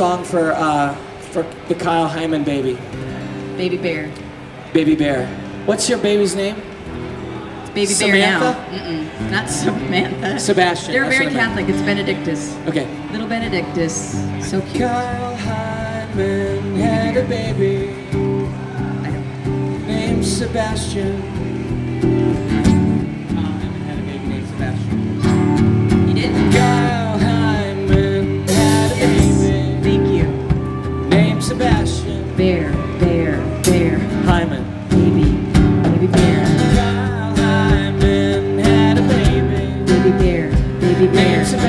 song for uh, for the Kyle Hyman baby, Baby Bear. baby bear. What's your baby's name? It's Baby Bear now. Mm-mm, not Samantha. Sebastian. They're very what I meant. Catholic. It's Benedictus. Okay. Little Benedictus. So cute. Kyle Hyman had a baby named Sebastian. Bear, baby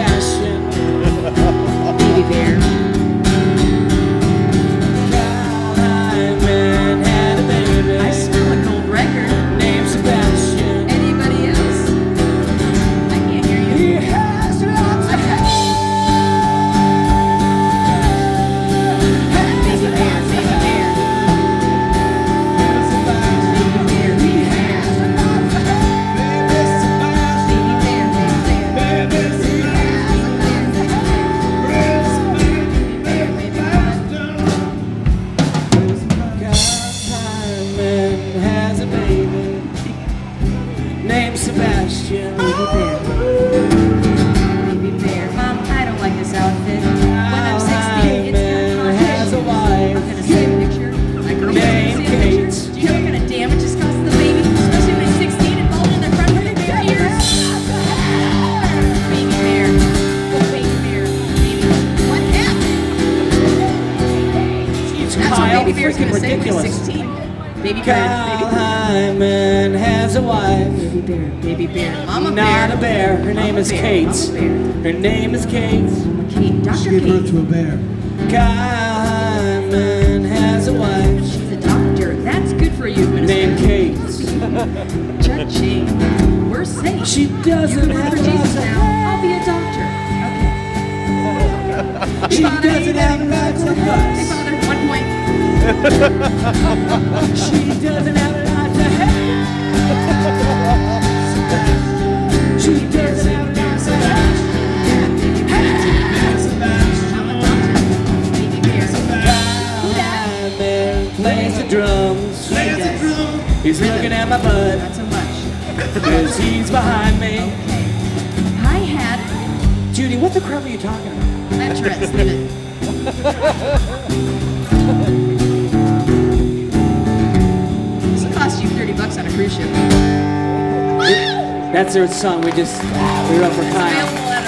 That's Kyle what baby freaking gonna say when ridiculous. he's 16. Baby bear. Kyle Baby. Hyman has a wife. Baby bear. Baby bear. Mama Not bear. a bear. Her name Mama is bear. Kate. Mama bear. Her name is Kate. Mama Kate. Dr. Give birth to a bear. Kyle Hyman has a wife She's a doctor. That's good for you, Minister. named Kate. Judging. We're safe. She doesn't can have for Jesus lots of now. I'll be a doctor. Okay. She doesn't have lots of She doesn't have lots of hair. She doesn't have lots of hair. I'm a. Baby bear. Hyman plays the drums. He does. He's looking at my butt Not so much. because he's behind me. Okay. Hi hat. Judy, what the crap are you talking about? That's Tourette's. Leave That's their song. We just we were for Kyle.